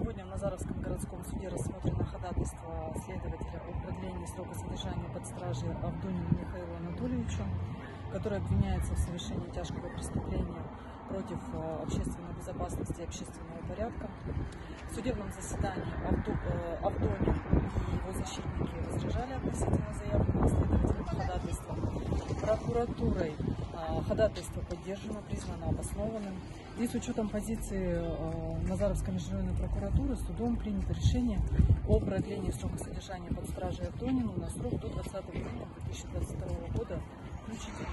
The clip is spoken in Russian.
Сегодня в Назаровском городском суде рассмотрено ходатайство следователя о продлении срока содержания под стражей Авдонину Михаилу Анатольевичу, который обвиняется в совершении тяжкого преступления против э, общественной безопасности и общественного порядка. В судебном заседании Авду, э, Авдонин и его защитники возражали относительно заявки на следователя на ходатайство. Прокуратурой э, ходатайство поддержано, признано обоснованным. И с учетом позиции э, Назаровской межрайонной прокуратуры судом принято решение о продлении срока содержания под стражей Авдонину на срок до 20 июня 2022 года включительно.